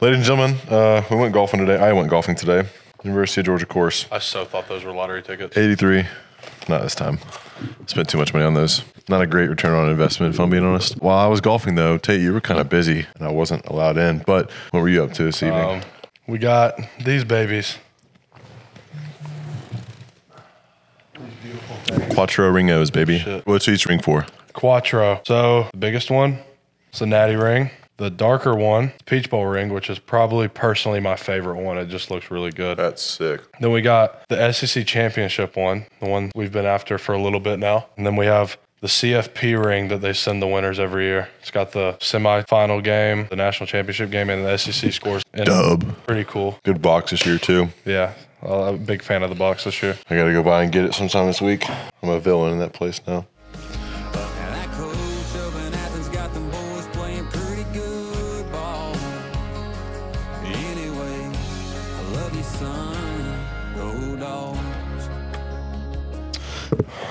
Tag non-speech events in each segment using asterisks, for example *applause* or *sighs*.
Ladies and gentlemen, uh, we went golfing today. I went golfing today. University of Georgia course. I so thought those were lottery tickets. 83. Not this time. Spent too much money on those. Not a great return on investment, if I'm being honest. While I was golfing, though, Tate, you were kind of busy and I wasn't allowed in. But what were you up to this evening? Um, we got these babies. Quattro Ringos, baby. Shit. What's each ring for? Quattro. So the biggest one it's the Natty ring. The darker one, Peach Bowl ring, which is probably personally my favorite one. It just looks really good. That's sick. Then we got the SEC championship one, the one we've been after for a little bit now. And then we have the CFP ring that they send the winners every year. It's got the semifinal game, the national championship game, and the SEC *laughs* scores. And Dub. Pretty cool. Good box this year, too. Yeah. I'm a big fan of the box this year. I got to go by and get it sometime this week. I'm a villain in that place now.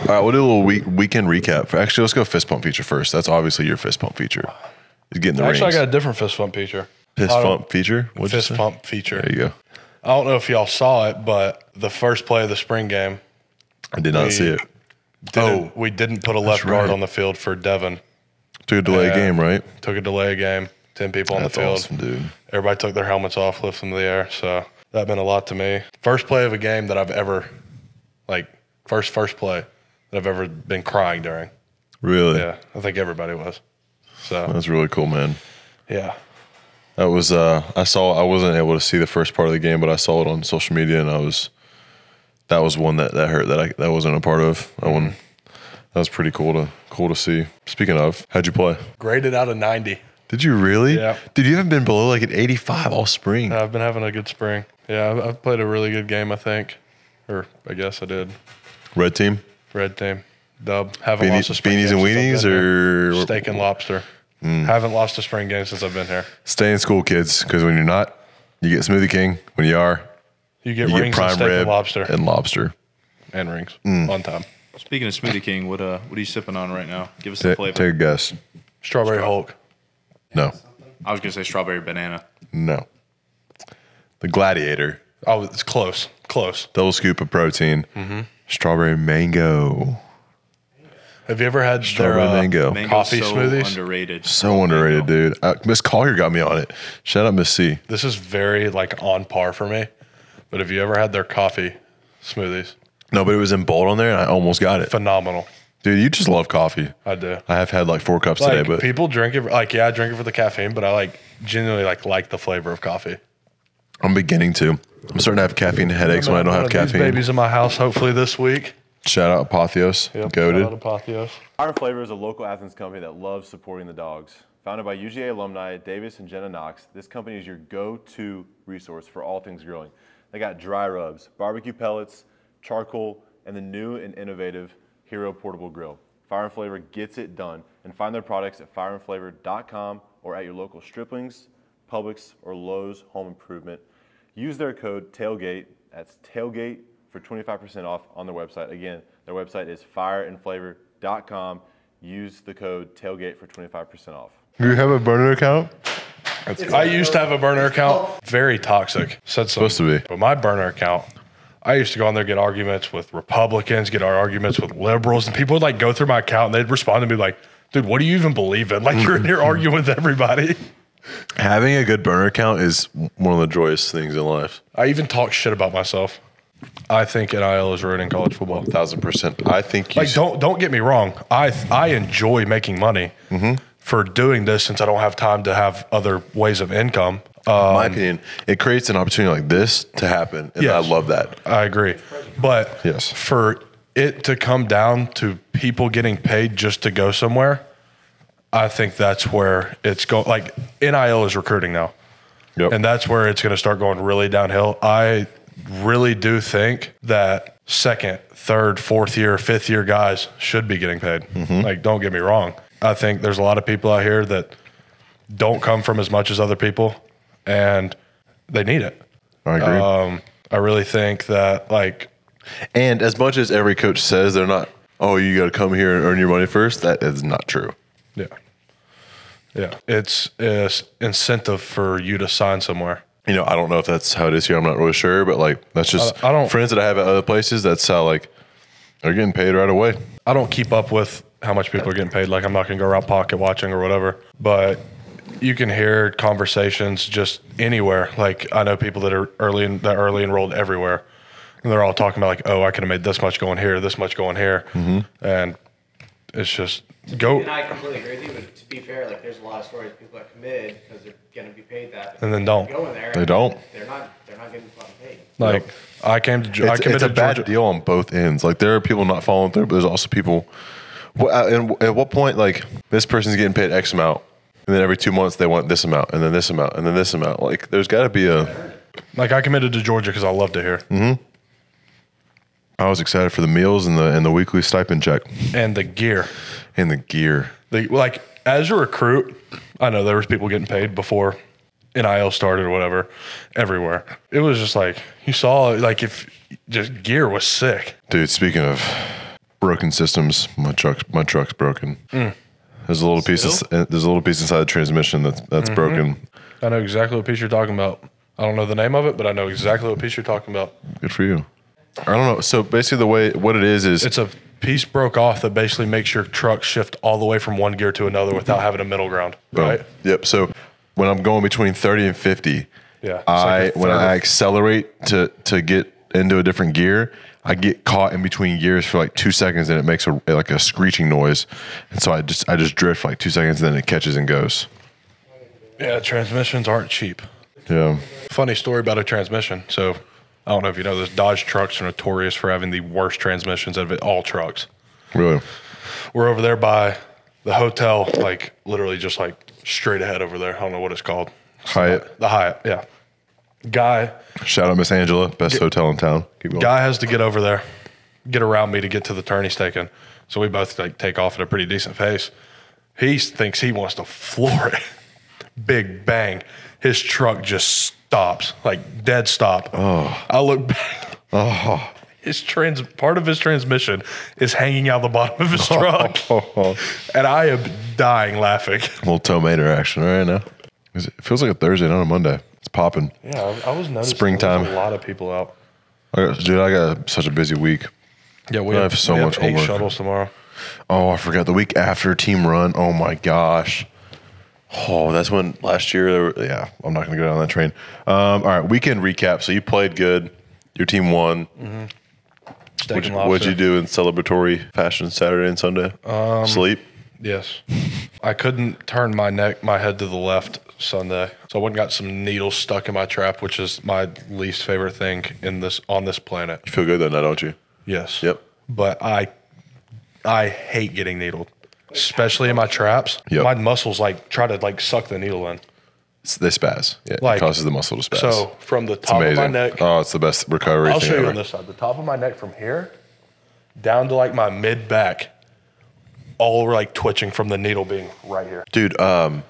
All right, we'll do a little week, weekend recap. For, actually, let's go fist pump feature first. That's obviously your fist pump feature. Is getting the Actually, rings. I got a different fist pump feature. fist I don't- pump feature. What'd you Fist say? pump feature. There you go. I don't know if y'all saw it, but the first play of the spring game, I did not see it. didn't, oh, we didn't put a left guard right. on the field for Devin. Took a delay Yeah. game, right? Took a delay game, 10 people on That's the field. awesome, dude. Everybody took their helmets off, lifted them in the air. So that meant a lot to me. First play of a game that I've ever, like, first, first play that I've ever been crying during. Really? Yeah, I think everybody was. So, That's really cool, man. yeah. That was uh I saw I wasn't able to see the first part of the game, but I saw it on social media and I was that was one that, that hurt that I that wasn't a part of. That one that was pretty cool to cool to see. Speaking of, how'd you play? Graded out of 90. Did you really? Yeah. Dude, you haven't been below like an 85 all spring. I've been having a good spring. Yeah, I've, I've played a really good game, I think. Or I guess I did. Red team? Red team. Dub. Haven't Beanie- lost a spring beanies game and since I've weenies been or- steak and lobster. Haven't lost a spring game since I've been here. Stay in school, kids, because when you're not, you get Smoothie King. When you are, You get you get rings and prime steak rib and lobster and lobster. and rings Hmm. on time. Speaking of Smoothie King, what uh, what are you sipping on right now? Give us Ta- the flavor. take a guess. Strawberry Hulk. No, I was gonna say strawberry banana. no. The Gladiator, Oh, it's close. Close. double scoop of protein, Mm-hmm. strawberry mango. Have you ever had their Strawberry uh, mango. Mango's Coffee so smoothies? underrated. So underrated, dude. Uh, Miss Collier got me on it. Shout out Miss C. This is very like on par for me. But have you ever had their coffee smoothies? No, but it was in bold on there, and I almost got it. Phenomenal. Dude, you just love coffee. I do. I have had like four cups Like today, but people drink it like yeah, I drink it for the caffeine, but I like genuinely like like the flavor of coffee. I'm beginning to. I'm starting to have caffeine headaches when I don't have of these caffeine. babies in my house hopefully this week. Shout out Apotheos. Yep, Goaded. shout out Apotheos. Fire and Flavor is a local Athens company that loves supporting the dogs. Founded by UGA alumni Davis and Jenna Knox, this company is your go-to resource for all things grilling. They got dry rubs, barbecue pellets, charcoal, and the new and innovative Hero Portable Grill. Fire and Flavor gets it done. And find their products at fireandflavor.com or at your local Striplings, Publix, or Lowe's Home Improvement. Use their code TAILGATE, that's TAILGATE, for 25% off on their website. Again, their website is fireandflavor.com. Use the code TAILGATE for 25% off. Do you have a burner account? I used to have a burner account. Very toxic. Said some, Supposed to be. But my burner account, I used to go on there get arguments with Republicans, get our arguments with liberals, and people would like go through my account and they'd respond to me like, "Dude, what do you even believe in? *laughs* Like you're in here arguing with everybody." Having a good burner account is one of the joyous things in life. I even talk shit about myself. I think NIL is ruining college football. Thousand percent. I think you Like, don't don't get me wrong. I I enjoy making money Mm-hmm. for doing this since I don't have time to have other ways of income. Uh, in my opinion, it creates an opportunity like this to happen. And Yes. I love that. I agree. But Yes. for it to come down to people getting paid just to go somewhere, I think that's where it's going. Like NIL is recruiting now, Yep. and that's where it's going to start going really downhill. I really do think that second, third, fourth year, fifth year guys should be getting paid. Mm-hmm. Like, don't get me wrong. I think there's a lot of people out here that don't come from as much as other people, and they need it. I agree. Um, I really think that like and as much as every coach says they're not, oh, you got to come here and earn your money first, that is not true. Yeah. Yeah, it's it's incentive for you to sign somewhere. You know, I don't know if that's how it is here. I'm not really sure, but like that's just I- I don't- friends that I have at other places. That's how like they're getting paid right away. I don't keep up with how much people are getting paid. Like I'm not gonna go around pocket watching or whatever, but you can hear conversations just anywhere. Like I know people that are early in, that early enrolled everywhere, and they're all talking about like, oh, I could have made this much going here, this much going here, mm-hmm. and it's just go And I completely agree with you, but to be fair, like there's a lot of stories of people that committed because they're gonna be paid that, And then don't. go in there. They don't. They're not. They're not getting fucking paid. like I came to Ge- I It's, committed it's a to bad Georgia. deal on both ends. Like there are people not following through, but there's also people. What, uh, and at what point, like this person's getting paid X amount, and then every two months they want this amount, and then this amount, and then this amount. Like there's got to be a. Like I committed to Georgia because I loved it here, Mhm. I was excited for the meals and the and the weekly stipend check and the gear. And the gear. The, like as a recruit, I know there was people getting paid before NIL started or whatever, everywhere. It was just like you saw like if just gear was sick. Dude, speaking of broken systems, my truck's my truck's broken. Mm. There's a little piece. Of, there's a little piece inside the transmission that's that's mm-hmm. broken. I know exactly what piece you're talking about. I don't know the name of it, but I know exactly what piece you're talking about. Good for you. I don't know. So basically, the way what it is is It's a piece broke off that basically makes your truck shift all the way from one gear to another without having a middle ground, right? Yep. So when I'm going between 30 and 50, Yeah, I like when I accelerate to to get into a different gear, I get caught in between gears for like two seconds, and it makes a like a screeching noise, and so I just I just drift for like two seconds, and then it catches and goes. Yeah, transmissions aren't cheap. Yeah. Funny story about a transmission. So I don't know if you know this. Dodge trucks are notorious for having the worst transmissions out of all trucks. Really. We're over there by the hotel, like literally just like straight ahead over there. I don't know what it's called. Hyatt. The Hyatt, yeah. Guy, Shout out Miss Angela, best hotel in town. Keep going. guy has to get over there, get around me to get to the turn he's taking. So we both like take off at a pretty decent pace. He thinks he wants to floor it. Big bang. His truck just stops, like dead stop. Oh. I look back. Oh. His trans part of his transmission is hanging out the bottom of his truck. *laughs* Oh. and I am dying laughing. *laughs* little tomato action right now. Is It feels like a Thursday, not a Monday. It's popping. Yeah, I, I was noticing Springtime. a lot of people out. I got, dude, I got such a busy week. Yeah, we I have, have so we much have eight homework. shuttles tomorrow. Oh, I forgot the week after team run. Oh my gosh. Oh, that's when last year. There were, yeah, I'm not going to go down that train. Um, all right, weekend recap. So you played good. Your team won. Steak What'd you, what'd you do in celebratory fashion Saturday and Sunday? Um, Sleep. Yes. I couldn't turn my neck, my head to the left Sunday. So I went and got some needles stuck in my trap, which is my least favorite thing in this on this planet. You feel good that night, don't you? Yes. Yep. But I I hate getting needled. Especially in my traps. Yep. My muscles like try to like suck the needle in. It's, they spaz. Yeah, Like- it causes the muscle to spaz. So from the top of my neck Oh, it's the best recovery I'll show you ever. on this side. The top of my neck from here down to like my mid back, all like twitching from the needle being right here. Dude, um,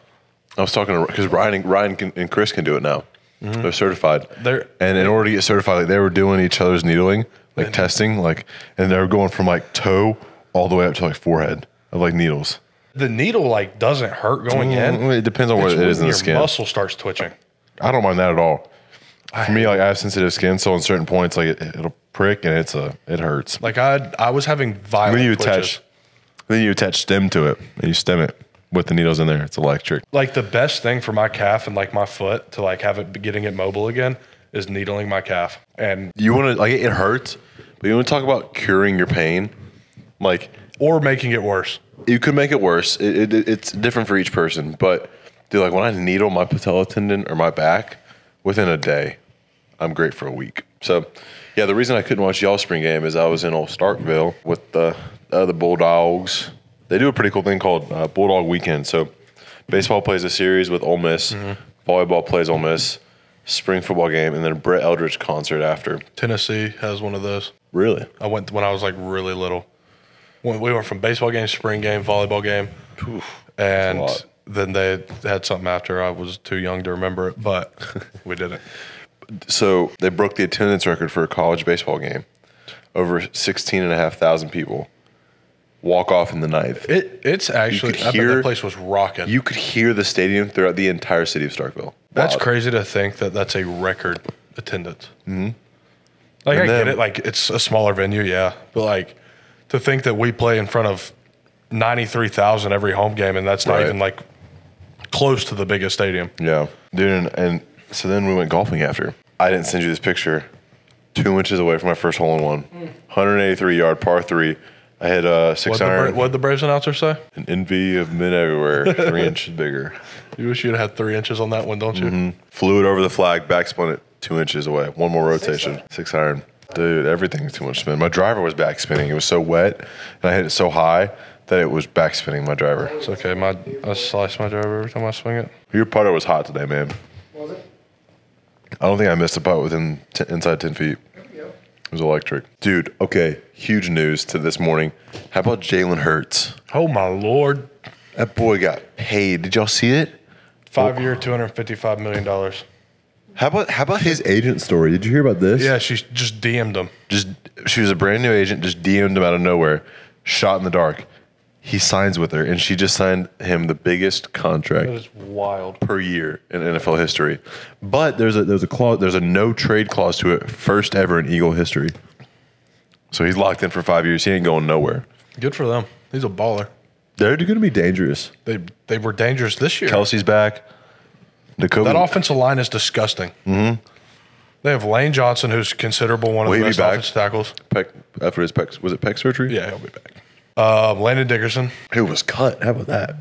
I was talking to because Ryan and Ryan can, and Chris can do it now. They're certified. Mm-hmm. They're- and in order to get certified, like they were doing each other's needling, like testing, like, and they were going from like toe all the way up to like forehead of like needles. The needle like doesn't hurt going in. Mm, It depends on what it is in the your skin. muscle starts twitching. I don't mind that at all. For me, like I have sensitive skin, so on certain points, like it, it'll prick and it's a it hurts. Like I, I was having violent then you twitches. attach, then you attach stem to it and you stem it with the needles in there. It's electric. Like the best thing for my calf and like my foot to like have it getting it mobile again is needling my calf. And You want to like it hurts, but you want to talk about curing your pain, like or making it worse. you could make it worse. It, it, it's different for each person, but dude, like when I needle my patella tendon or my back, within a day, I'm great for a week. So, yeah, the reason I couldn't watch y'all spring game is I was in old Starkville with the uh, Bulldogs. They do a pretty cool thing called uh, Bulldog Weekend. So, baseball plays a series with Ole Miss, volleyball plays Ole Miss, spring football game, and then a Brett Eldredge concert after. Tennessee has one of those. Really? I went when I was like really little. When we went from baseball game, spring game, volleyball game, and then they had something after. I was too young to remember it, but *laughs* we did it. So they broke the attendance record for a college baseball game. Over 16 and a half thousand people. walk off in the ninth. It it's actually I bet that place was rocking. You could hear the stadium throughout the entire city of Starkville. That's Wild. crazy to think that that's a record attendance. Mm-hmm. Like And I then- get it, like it's a smaller venue, yeah, but like to think that we play in front of ninety three thousand every home game, and that's not Right. even like close to the biggest stadium. Yeah, dude, and, and so then we went golfing after. I didn't send you this picture. Two inches away from my first hole in one, 183 yard par three. I hit a six What the, iron. Bra- what'd the Braves announcer say? An envy of men everywhere, *laughs* three inches bigger. You wish you'd had three inches on that one, don't you? Mm-hmm. Flew it over the flag, backspun it two inches away. One more rotation, six iron. Dude, everything's too much spin. My driver was back spinning. It was so wet, and I hit it so high that it was back spinning my driver. It's okay. My I slice my driver every time I swing it. Your putter was hot today, man. Was it? I don't think I missed a putt within t- inside 10 feet. It was electric. Dude, okay, huge news to this morning. How about Jalen Hurts? Oh my lord! That boy got paid. Did y'all see it? Five year, two hundred fifty five million dollars. How about how about his agent story? Did you hear about this? Yeah, she just DM'd him. Just she was a brand new agent, just DM'd him out of nowhere, shot in the dark. He signs with her, and she just signed him the biggest contract is wild. per year in NFL history. But there's a there's a clause there's a no trade clause to it, first ever in Eagle history. So he's locked in for five years. He ain't going nowhere. Good for them. He's a baller. They're going to be dangerous. They they were dangerous this year. Kelce's back. Jacoby, That offensive line is disgusting. Mm-hmm. They have Lane Johnson, who's considerable one of Will the he be best offensive tackles. Pec, after his pec, was it pec surgery? Yeah, he'll be back. Um, Landon Dickerson, Who was cut? How about that?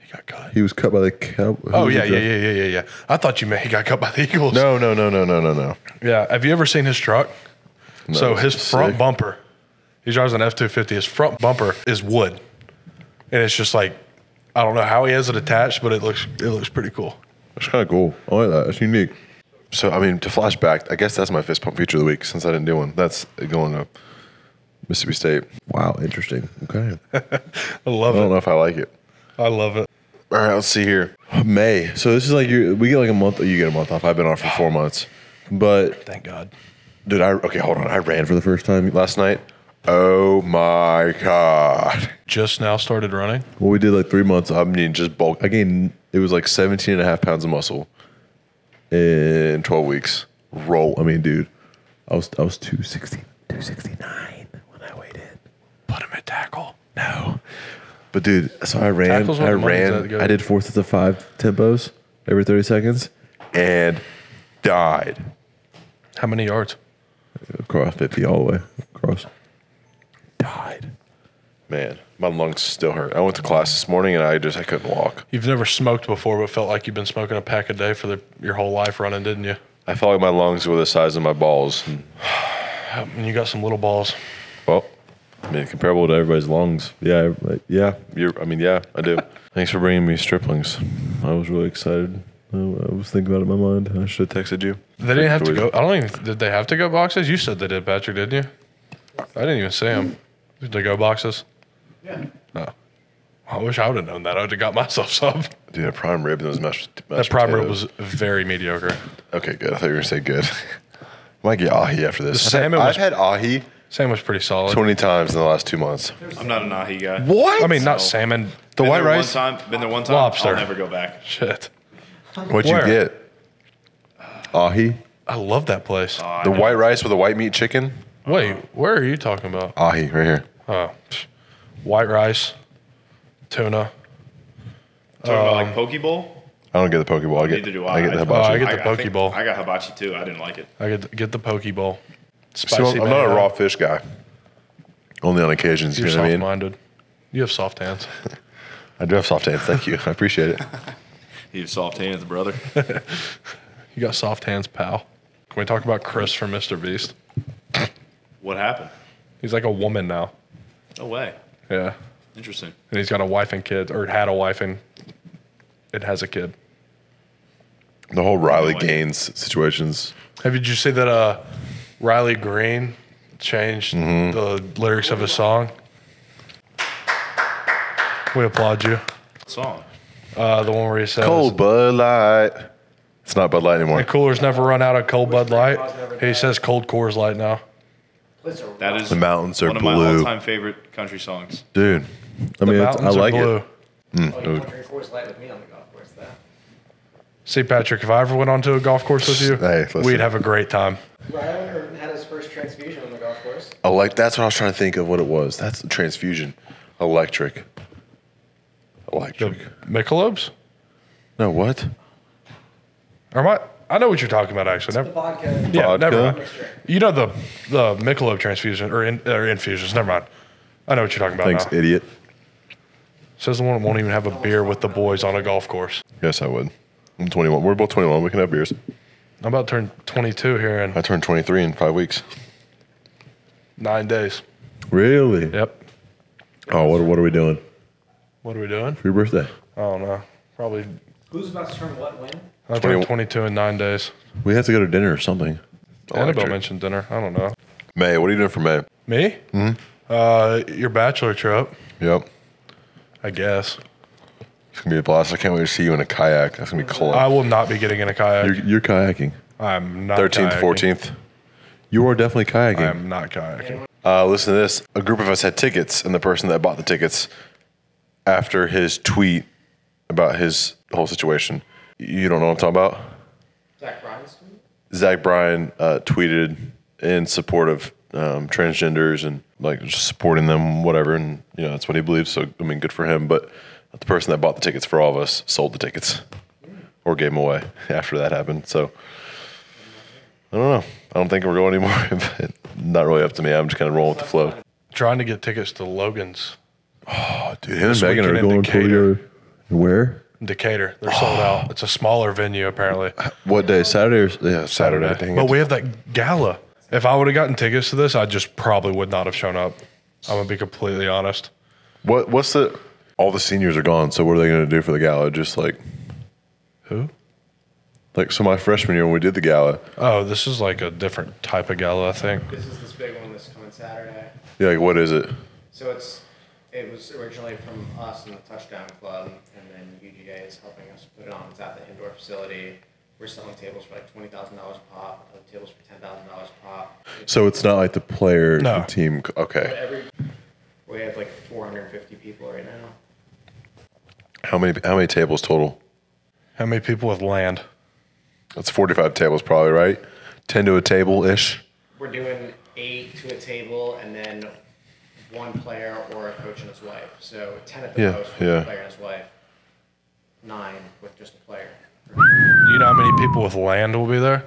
he got cut. He was cut by the cow. Oh yeah, yeah, yeah, yeah, yeah, yeah. I thought you meant he got cut by the Eagles. No, no, no, no, no, no, no. Yeah. Have you ever seen his truck? No, so his front sick. bumper, he drives an F two fifty. His front bumper is wood, and it's just like I don't know how he has it attached, but it looks it looks pretty cool. That's kind of cool. I like that. That's unique. So, I mean, to flash back, I guess that's my fist pump feature of the week since I didn't do one. That's going to Mississippi State. Wow, interesting. Okay. *laughs* I love it. I don't know if I like it. I love it. All right, let's see here. May. So this is like you. We get like a month. You get a month off. I've been off for four months. But Thank God. dude, I okay. Hold on. I ran for the first time last night. Oh my god. Just now started running. Well, we did like three months. I mean, just bulk. I gained. It was like 17 and a half pounds of muscle in 12 weeks. Roll. I mean, dude, I was I was 260, 269 when I weighed in. Put him at tackle. No. But dude, so I ran. Tackles what I the money's at, ran. go. I did four sets of five tempos every 30 seconds, and died How many yards? across 50 all the way across. Died. Man, my lungs still hurt. I went to class this morning and I just I couldn't walk. You've never smoked before, but felt like you've been smoking a pack a day for the, your whole life running, didn't you? I felt like my lungs were the size of my balls. *sighs* And, you got some little balls. well, I mean, comparable to everybody's lungs. Yeah, I- yeah. You're. I mean, yeah, I do. *laughs* Thanks for bringing me striplings. I was really excited. I I was thinking about it in my mind. I should have texted you. They didn't have to go. I don't even. Did they have to go boxes? You said they did, Patrick, didn't you? I didn't even see them. Did they go boxes? Yeah. Oh. I wish I would have known that. I would have got myself *laughs* some. Dude, a prime rib and those mashed. That mashed prime rib potatoes. was very mediocre. okay. Good. I thought you were gonna say good. *laughs* Might get ahi after this. The salmon I've was- had ahi Salmon was pretty solid. twenty times in the last two months. I'm not an ahi guy. What? I mean, not So- salmon. the Been white there rice. One time, been there one time. Lobster. I'll never go back. Shit. What'd you get? Ahi. I love that place. Oh, I The white rice with the white meat chicken. Wait, where are you talking about? Ahi, right here. Oh, psh. White rice, tuna. Talking about like um, poke bowl. I don't get the poke bowl. I get. Neither do I I. get the I- hibachi. Oh, I get the I poke think- bowl. I got hibachi too. I didn't like it. I get get the poke bowl. See, Spicy. I'm, I'm not a raw fish guy. Only on occasions. You're you know what I mean? soft-minded. You have soft hands. *laughs* I do have soft hands. Thank you. I appreciate it. *laughs* You have soft hands, brother. *laughs* You got soft hands, pal. Can we talk about Chris from Mr. Beast? what happened? He's like a woman now. No way. Yeah. Interesting. And he's got a wife and kids, or had a wife and it has a kid. The whole Riley No idea. Gaines situations. Have you, did you see that uh, Riley Green changed Mm-hmm. the lyrics of his song? We applaud you. Song. Uh, the one where he says, Cold Bud Light. It's not Bud Light anymore. The coolers never run out of cold Bud Light. He says cold Coors Light now. Place are That rough. is The mountains are one of my all-time favorite country songs. dude. I mean, it's, I like blue. it. Oh, you drink Coors Light with me on the golf course? That. See, Patrick, if I ever went onto a golf course with you, Hey, we'd have a great time. Ryder had his first transfusion on the golf course. I like. That's what I was trying to think of. What it was. That's the transfusion. Electric. The Electric. Michelob's? No, what? Or am I? I know what you're talking about, actually. The Never, vodka. yeah, Vodka? never mind. You know the the Michelob transfusion or, in, or infusions. Never mind. I know what you're talking about Thanks, now. idiot. Says the one that won't even have a beer with the boys on a golf course. Yes, I would. I'm 21. We're both 21. We can have beers. I'm about to turn 22 here in I turned 23 in five weeks. nine days. Really? Yep. Oh, what, what are we doing What are we doing? for your birthday? I don't know. Probably. Who's about to turn what when? I 20 turn 22 in nine days. We have to go to dinner or something. Annabelle Electric. mentioned dinner. I don't know. May, what are you doing for May? Me? Mm-hmm. Uh, your bachelor trip, Yep. I guess. It's gonna be a blast. I can't wait to see you in a kayak. That's gonna be cool. I will not be getting in a kayak. you're, you're kayaking. I'm not 13th, kayaking. 14th. You are definitely kayaking. I'm not kayaking. Uh, listen to this. A group of us had tickets, and the person that bought the tickets after his tweet about his whole situation. You don't know what I'm talking about? Zach Bryan's tweet? Zach Bryan uh, tweeted in support of um, transgenders and like just supporting them, whatever. And, you know, that's what he believes. So, I mean, good for him. But the person that bought the tickets for all of us sold the tickets or gave them away after that happened. So, I don't know. I don't think we're going anymore. *laughs* but not really up to me. I'm just kind of rolling with the flow. Trying to get tickets to Logan's Oh, dude, him and This Megan are in going Decatur. to where? In Decatur. They're sold out. *gasps* It's a smaller venue, apparently. What day? Saturday or yeah, Saturday. Dang But it. we have that gala. If I would have gotten tickets to this, I just probably would not have shown up. I'm gonna be completely honest. what what's the all the seniors are gone, so what are they gonna do for the gala? Just like Who? like so my freshman year when we did the gala, Oh, this is like a different type of gala, I think. This is this big one that's coming Saturday. yeah, like what is it? So it's it was originally from us and the Touchdown Club, and then UGA is helping us put it on. It's at the indoor facility. We're selling tables for like twenty thousand dollars a pop, other tables for ten thousand dollars a pop. So it's not like the player No. the team okay. Every we have like four hundred and fifty people right now. How many how many tables total? How many people with land? That's forty five tables probably, right? Ten to a table ish. We're doing eight to a table, and then one player or a coach and his wife. So ten at the Yeah, most with yeah. a player and his wife. Nine with just a player. Do you know how many people with land will be there?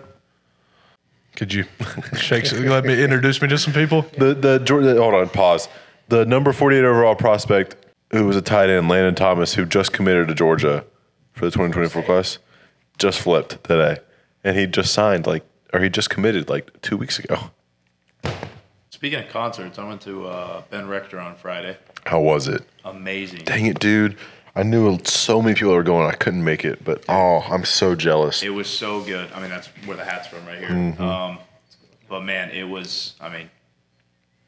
Could you *laughs* shake? let me introduce me to some people. The the Georgia hold on, pause. The number forty eight overall prospect who was a tight end, Landon Thomas, who just committed to Georgia for the twenty twenty four class, just flipped today. And he just signed like or he just committed like two weeks ago. Speaking of concerts, I went to uh, Ben Rector on Friday. How was it? Amazing. Dang it, dude. I knew so many people were going. I couldn't make it, but oh, I'm so jealous. It was so good. I mean, that's where the hat's from right here. Mm-hmm. Um, but man, it was. I mean,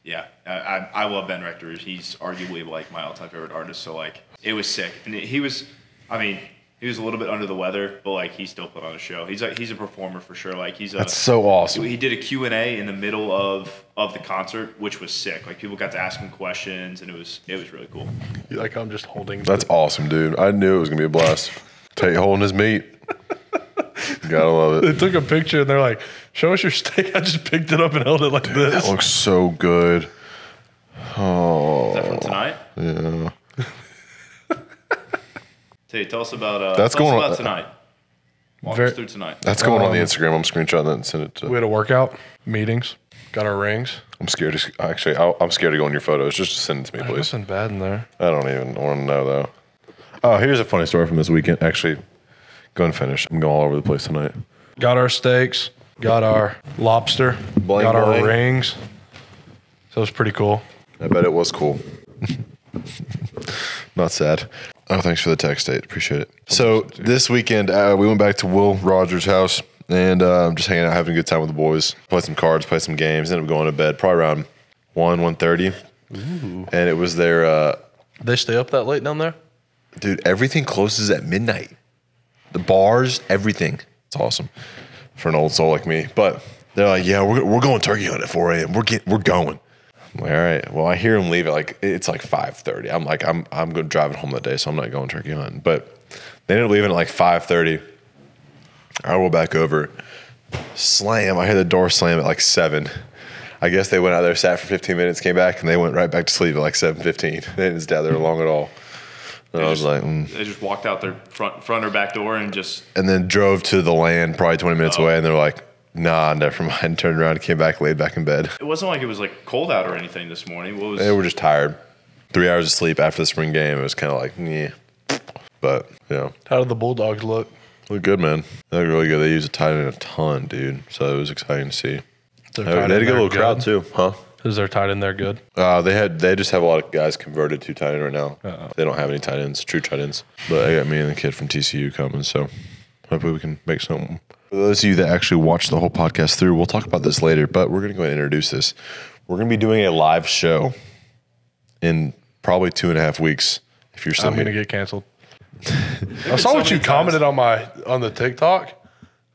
yeah, I, I, I love Ben Rector. He's arguably like my all-time favorite artist. So like, it was sick, and he was. I mean, he was a little bit under the weather, but like he still put on a show. He's like he's a performer for sure. Like he's a. That's so awesome. He did a Q&A in the middle of of the concert, which was sick. Like people got to ask him questions, and it was it was really cool. Like I'm just holding. That's awesome, dude. I knew it was gonna be a blast. Tate holding his meat. *laughs* Gotta love it. They took a picture and they're like, "Show us your steak." I just picked it up and held it like That this. looks so good. Oh, Is that from tonight? Oh, yeah. Tay, tell us about uh, That's tell us going on- tonight. Walk Very- us through tonight. That's going on the Um, Instagram. I'm screenshotting that and send it to. We had a workout, meetings, got our rings. I'm scared. To, actually, I'll, I'm scared to go on your photos. Just send it to me, There's please. nothing bad in there. I don't even want to know though. Oh, here's a funny story from this weekend. Actually, go and finish. I'm going all over the place tonight. Got our steaks, got our lobster, Bling, got our rings. So it was pretty cool. I bet it was cool. *laughs* Not sad. Oh, thanks for the text, Tate. Appreciate it. So this weekend, uh, we went back to Will Rogers' house and uh, just hanging out, having a good time with the boys. Played some cards, played some games. Ended up going to bed probably around one, one thirty. And it was their uh, They stay up that late down there? dude. Everything closes at midnight. The bars, everything. It's awesome for an old soul like me. But They're like, yeah, we're, we're going turkey hunt at 4 a.m. We're get, we're going. I'm like, all right. Well, I hear them leave at like it's like 5:30. I'm like, I'm I'm going driving home that day, so I'm not going turkey hunting. But they ended up leaving at like 5:30. I roll back over, slam. I hear the door slam at like seven. I guess they went out there, sat for 15 minutes, came back, and they went right back to sleep at like 7:15. *laughs* They didn't stay out there long at all. And I was just- like, mm. They just walked out their front front or back door and just and then drove to the land probably 20 minutes away, and they're like, nah, never mind. *laughs* Turned around, came back, laid back in bed. it wasn't like it was like cold out or anything this morning. What was They were just tired. Three hours of sleep after the spring game. It was kind of like, yeah. But, yeah. How did the Bulldogs look? Look good, man. They look really good. They used a tight end a ton, dude. So it was exciting to see. Their They tight had a good there little crowd, too. Huh? Is their tight end there good? Uh, they had they just have a lot of guys converted to tight end right now. Uh-oh. They don't have any tight ends, true tight ends. But I got me and the kid from TCU coming, so hopefully we can make something. For those of you that actually watched the whole podcast through, we'll talk about this later. But we're gonna go ahead and introduce this. We're gonna be doing a live show in probably two and a half weeks. If you're still I'm gonna get canceled. I saw what you commented on my on the TikTok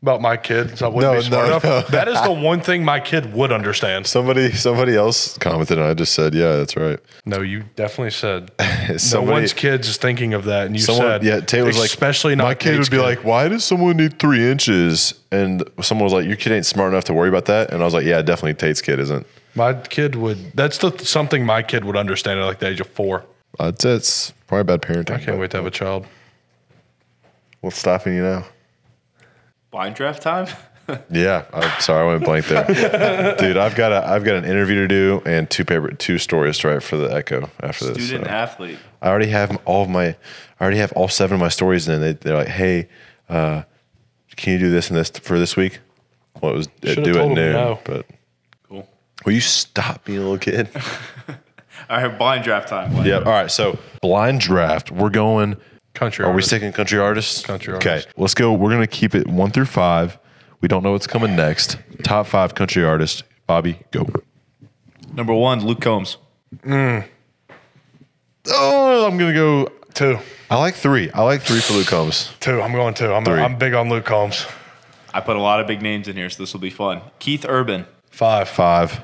about my kid. So I wouldn't No, be smart no, enough. no. That is the one thing my kid would understand. somebody somebody else commented, and I just said, yeah, that's right. No, you definitely said *laughs* no Somebody- one's kids is thinking of that, and you Someone, said yeah, Taylor's like, especially not my kid would be like, why does someone need three inches? And someone was like, your kid ain't smart enough to worry about that. And I was like, yeah, definitely Tate's kid isn't. my kid would. That's the something my kid would understand at like the age of four. Uh, it's, it's probably bad parenting. I can't wait to have a child. What's stopping you now? Blind draft time? *laughs* Yeah, I'm sorry, I went blank there, *laughs* dude. I've got a I've got an interview to do and two paper two stories to write for the Echo after this. Student so. athlete. I already have all of my I already have all seven of my stories in. They, they're like, hey, uh, can you do this and this for this week? Well, it was Should've do told at noon, no. but Cool. will you stop being a little kid? *laughs* All right, blind draft time. Blind Yeah. draft. All right. So blind draft. We're going. Country. Are we artist. sticking country artists? Country Okay. artists. Let's go. We're gonna keep it one through five. We don't know what's coming next. Top five country artists. Bobby, go. Number one, Luke Combs. Hmm. Oh, I'm gonna go. two? I like three. I like three for Luke Combs. Two. I'm going two. I'm Three. I'm big on Luke Combs. I put a lot of big names in here, so this will be fun. Keith Urban. Five. Five.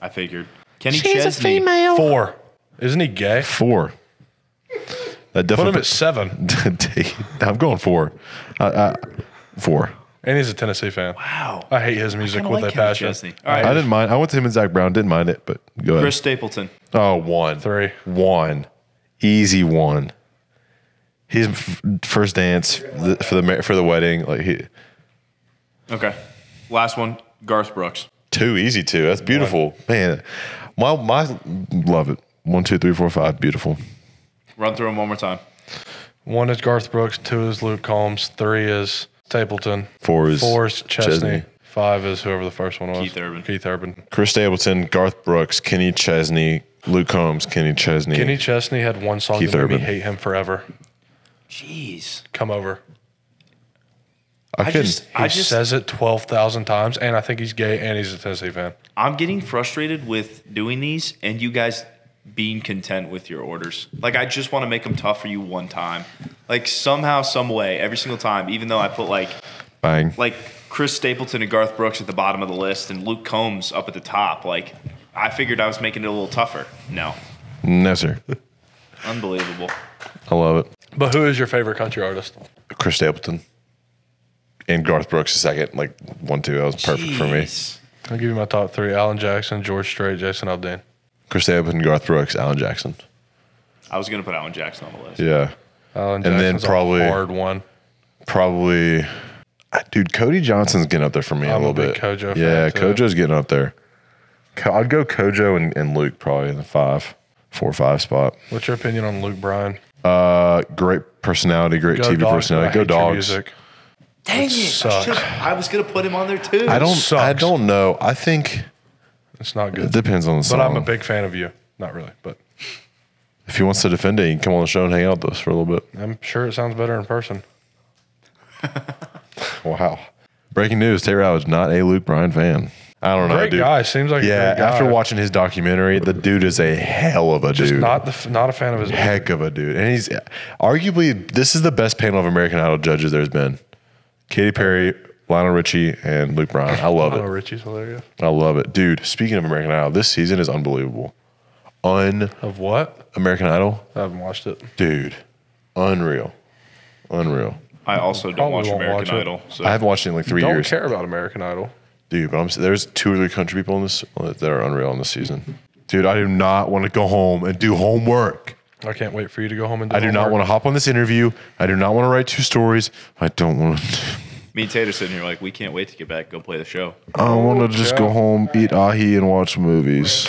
I figured. Kenny Chesney. Four. Isn't he gay? Four. That Put him at seven. *laughs* I'm going four. Uh, uh, four. And he's a Tennessee fan. Wow. I hate his music with like a passion. Chesney. All right. I didn't mind. I went to him and Zac Brown. Didn't mind it, but go ahead. Chris Stapleton. Oh, one. Three. One. Easy one. His f- first dance th- for the ma- for the wedding, like he Okay. Last one, Garth Brooks. two easy two. That's beautiful, man. My my love it. One, two, three, four, five. Beautiful. Run through them one more time. One is Garth Brooks. Two is Luke Combs. Three is Stapleton. Four is Four is Chesney. Chesney. Five is whoever the first one was. Keith Urban. Keith Urban. Chris Stapleton, Garth Brooks, Kenny Chesney, Luke Combs, Kenny Chesney. Kenny Chesney had one song Keith that made Urban. me hate him forever. Jeez. Come over. I, I couldn't. just, He I just, says it 12,000 times, and I think he's gay and he's a Tennessee fan. I'm getting frustrated with doing these and you guys being content with your orders. Like, I just want to make them tough for you one time. Like, somehow, some way, every single time, even though I put like, Bang. like Chris Stapleton and Garth Brooks at the bottom of the list and Luke Combs up at the top. Like, I figured I was making it a little tougher. No. No, sir. *laughs* Unbelievable. I love it. But who is your favorite country artist? Chris Stapleton and Garth Brooks a second, like one, two. That was perfect for me. I'll give you my top three Alan Jackson, George Strait, Jason Aldean. Chris Stapleton, Garth Brooks, Alan Jackson. I was going to put Alan Jackson on the list. Yeah. Alan And then probably- a hard one. Probably, dude. Cody Johnson's getting up there for me a I'm a little big bit. Kojo yeah, too. Kojo's getting up there. I'd go Kojo and, and Luke probably in the five, four or five spot. What's your opinion on Luke Bryan? Uh, great personality, great TV dogs, personality. I Go hate your dogs. Music. Dang it. I, sucks. should've- I was going to put him on there too. I don't. I sucks. don't know. I think It's not good. it depends on the song. But I'm a big fan of you. Not really, but if he wants to defend it, he can come on the show and hang out with us for a little bit. I'm sure it sounds better in person. *laughs* Wow. Breaking news: Tay Rao is not a Luke Bryan fan. I don't know, Great dude. guy. Seems like Yeah, after watching his documentary, the dude is a hell of a Just dude. not the not a fan of his. heck of a dude, and he's arguably this is the best panel of American Idol judges there's been. Katy Perry, Lionel Richie and Luke Bryan. I love Oh, it. Richie's hilarious. I love it, dude. Speaking of American Idol, this season is unbelievable. Un Of what? American Idol, I haven't watched it. dude, unreal, unreal. I also don't Probably watch won't American watch it. Idol. So I haven't watched it in like three Don't years, care about American Idol. dude. But I'm there's two or three country people in this uh, that are unreal in this season, dude. I do not want to go home and do homework. I can't wait for you to go home and do I do not want to hop on this interview. I do not want to write two stories. I don't want to. *laughs* me and Tate are sitting here like we can't wait to get back, go play the show. I want to just go home, eat ahi, and watch movies.